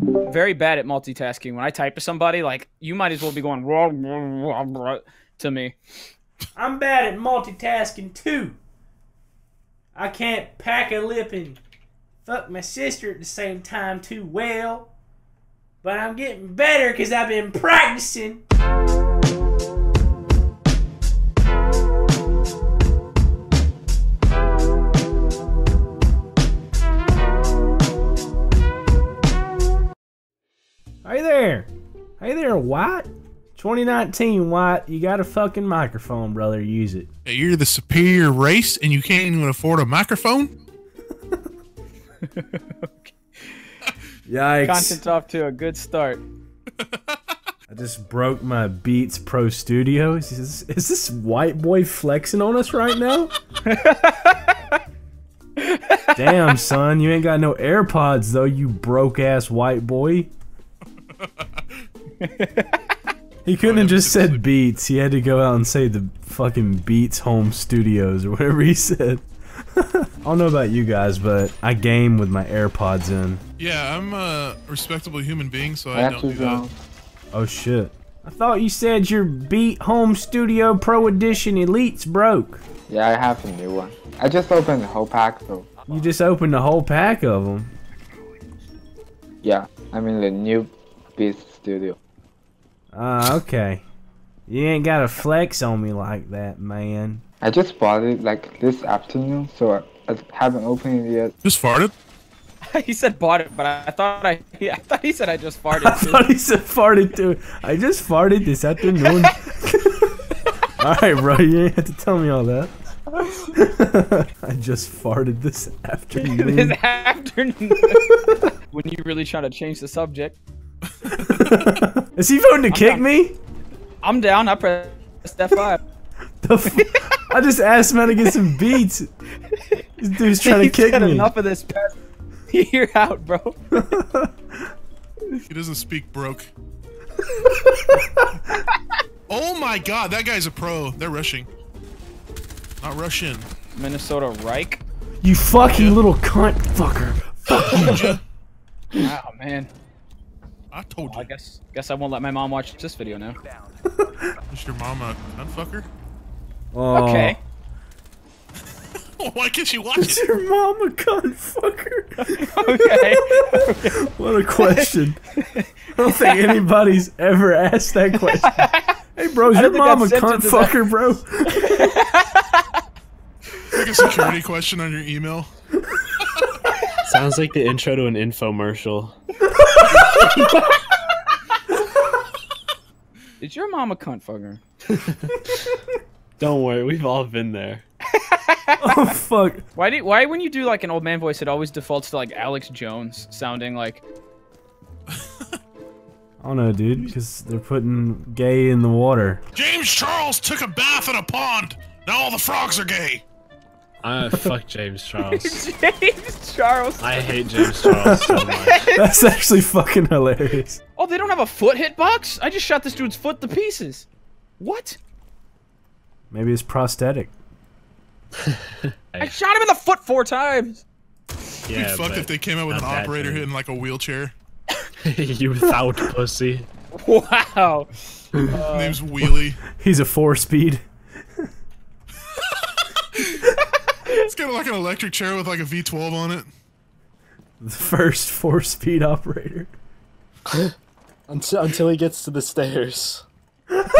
very bad at multitasking. When I type to somebody, like you might as well be going "Rah, rah, rah, rah," to me. I'm bad at multitasking too. I can't pack a lip and fuck my sister at the same time too well. But I'm getting better because I've been practicing. Hey there. Hey there, White. 2019, White. You got a fucking microphone, brother. Use it. Hey, You're the superior race and you can't even afford a microphone? Yikes. Content's off to a good start. I just broke my Beats Pro Studio. Is this, is this white boy flexing on us right now? Damn, son, you ain't got no AirPods though, you broke ass white boy. He couldn't have just said Beats. He had to go out and say the fucking Beats Home Studios or whatever he said. I don't know about you guys, but I game with my AirPods in. Yeah, I'm a respectable human being, so I I don't do that. Oh shit. I thought you said your Beat Home Studio Pro Edition Elites broke. Yeah, I have a new one. I just opened the whole pack though. You just opened a whole pack of them. Yeah, I'm in the new Beats Studio. Ah, okay. You ain't gotta flex on me like that, man. I just bought it like this afternoon, so I, I haven't opened it yet. Just farted? he said bought it, but I, I thought I, I thought he said I just farted. I too. thought he said farted too. I just farted this afternoon. Alright, bro, you ain't have to tell me all that. I just farted this afternoon. this afternoon. afternoon. when you really try to change the subject, Is he voting to kick down. me? I'm down. I pressed F5. The f- I just asked him how to get some beats. This dude's trying to He's kick had me. enough of this. past- You're out, bro. He doesn't speak broke. oh my god, that guy's a pro. They're rushing. Not Russian. Minnesota Reich. You fucking little cunt fucker. Told ya. Oh man. I told you. I guess guess I won't let my mom watch this video now. Is your mom a cunt Oh. Okay. Why can't she watch Is it? your mom a cunt fucker? Okay. What a question. I don't think anybody's ever asked that question. Hey, bro, is your don't mom a that cunt sentence is that- fucker, bro? Like a security question on your email. Sounds like the intro to an infomercial. Is your mom a cunt fucker? Don't worry, we've all been there. Oh, fuck. Why do why when you do like an old man voice, it always defaults to like Alex Jones sounding like I don't know, dude, because they're putting gay in the water. James Charles took a bath in a pond. Now all the frogs are gay. Uh, fuck James Charles. James Charles. I hate James Charles so much. That's actually fucking hilarious. Oh, they don't have a foot hitbox? I just shot this dude's foot to pieces. What? Maybe it's prosthetic. I shot him in the foot four times. Be Yeah, fucked but if they came out with an operator hitting like a wheelchair. you without pussy. Wow. Name's Wheelie. He's a four speed. It's like an electric chair with like a V12 on it. The first four speed operator. Until, until he gets to the stairs. That's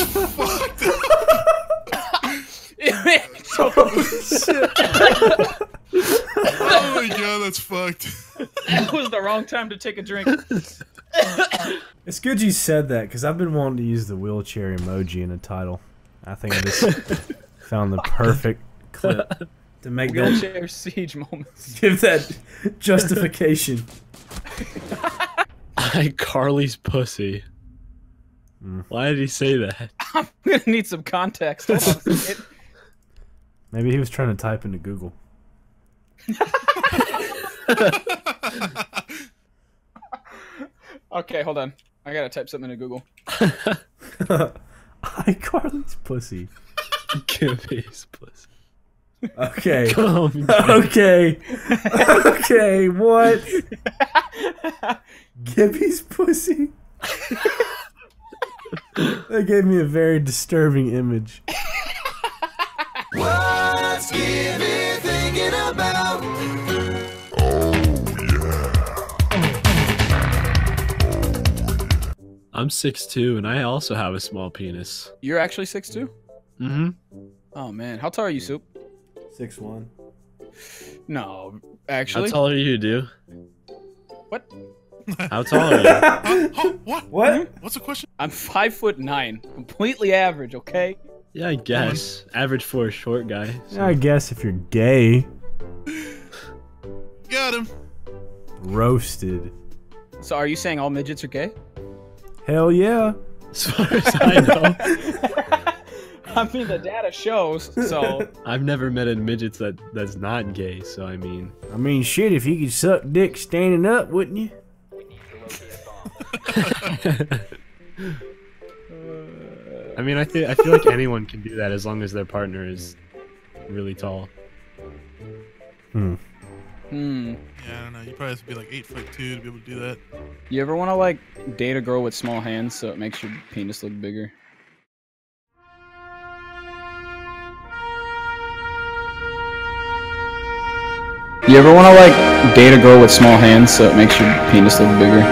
fucked. Oh my god, that's fucked. that was the wrong time to take a drink. It's good you said that because I've been wanting to use the wheelchair emoji in a title. I think I just found the perfect clip to make that Wheelchair siege moments. give that justification. iCarly's pussy. Mm. Why did he say that? I'm gonna need some context. Hold on. Maybe he was trying to type into Google. Okay, hold on. I gotta type something into Google. iCarly's pussy. Give his pussy. Okay. Okay. okay, what? Gibby's pussy. that gave me a very disturbing image. I'm six 6'2 and I also have a small penis. You're actually six two. Mm-hmm. Oh man, how tall are you, Soup? Six one. No, How actually. tall are you, dude? What? How tall are you? Oh, what? What? What's the question? I'm five foot nine, completely average. Okay. Yeah, I guess. Average for a short guy. so- I guess if you're gay, Got him. roasted. So are you saying all midgets are gay? Hell yeah. As far as I know, I mean, the data shows. So I've never met a midget that that's not gay. So I mean, I mean, shit, if you could suck dick standing up, wouldn't you? I mean, I feel I feel like anyone can do that as long as their partner is really tall. hmm. Yeah, I don't know. You probably have to be like eight foot two to be able to do that. You ever want to like date a girl with small hands so it makes your penis look bigger? You ever want to like date a girl with small hands so it makes your penis look bigger?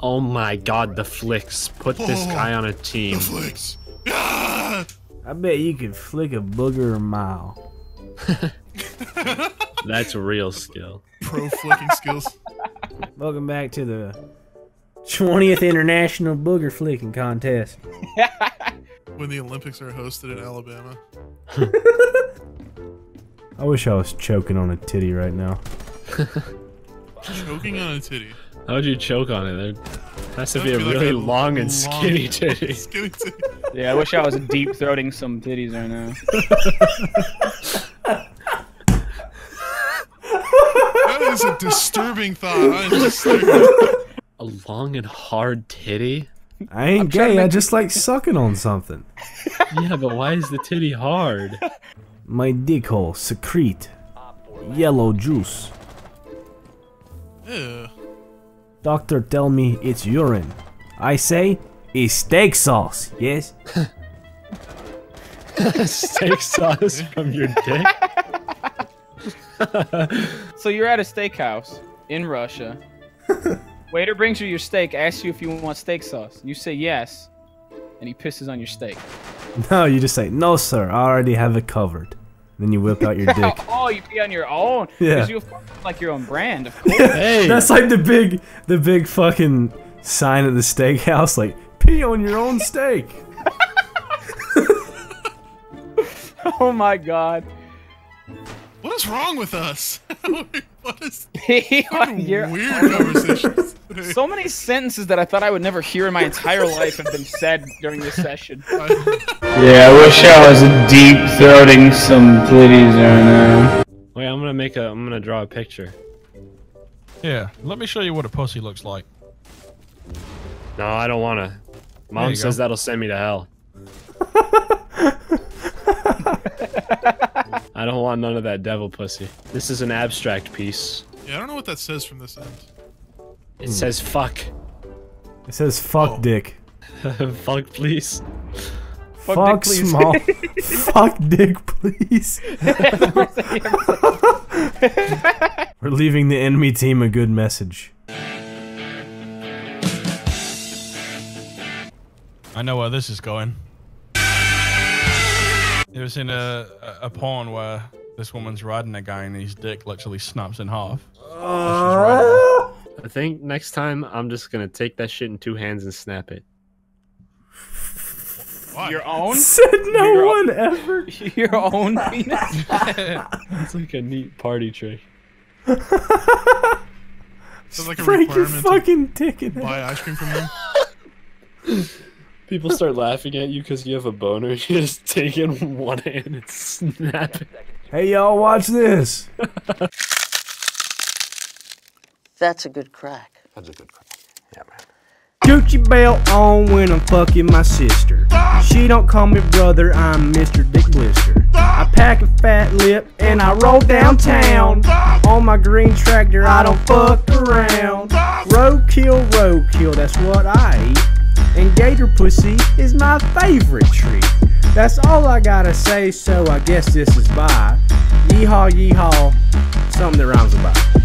Oh my god, the flicks! Put this Oh. guy on a team. The flicks. Ah! I bet you could flick a booger a mile. That's a real skill. Pro flicking skills. Welcome back to the 20th International Booger Flicking Contest. When the Olympics are hosted in Alabama. I wish I was choking on a titty right now. Choking on a titty. How would you choke on it? There has to That be a would be like really a long and skinny titty. Skinny titty. Yeah, I wish I was deep throating some titties right now. That is a disturbing thought. I am disturbed. A long and hard titty? I ain't trying to gay, I just like sucking on something. Yeah, but why is the titty hard? My dick hole secrete yellow juice. Ew. Doctor tell me it's urine. I say it's steak sauce, yes? Steak sauce from your dick? So you're at a steakhouse in Russia. Waiter brings you your steak, asks you if you want steak sauce. You say yes, and he pisses on your steak. No, you just say, no sir, I already have it covered. Then you whip out your dick. oh, you pee on your own? Yeah. Because you of course like your own brand, of course. Hey! That's like the big, the big fucking sign at the steakhouse, like, pee on your own steak. oh my god. What is wrong with us? what is Pee on your weird conversations? So many sentences that I thought I would never hear in my entire life have been said during this session. Yeah, I wish I was deep throating some titties right now. Wait, I'm gonna make a. I'm gonna draw a picture. Yeah, let me show you what a pussy looks like. No, I don't wanna. Mom says go. that'll send me to hell. I don't want none of that devil pussy. This is an abstract piece. yeah, I don't know what that says from this end. It says fuck. It says fuck Oh. dick. fuck, please. Fuck, dick, please. small. fuck dick, please. We're leaving the enemy team a good message. I know where this is going. You ever seen a, a, a porn where this woman's riding a guy and his dick literally snaps in half? Uh, I think next time I'm just gonna take that shit in two hands and snap it. Why? Your own? Said no You're- one ever. Your own penis? It's like a neat party trick. Sounds like a Break your fucking dick in buy ice cream from them. People start laughing at you because you have a boner. You just take it in one hand and snap it. Hey y'all, watch this. That's a good crack. That's a good crack. Yeah, man. Gucci belt on when I'm fucking my sister. She don't call me brother, I'm Mr. Dick Blister. I pack a fat lip and I roll downtown. On my green tractor, I don't fuck around. Roadkill, roadkill, that's what I eat. And gator pussy is my favorite treat. That's all I gotta say, so I guess this is bye. Yeehaw, yeehaw, something that rhymes with bye.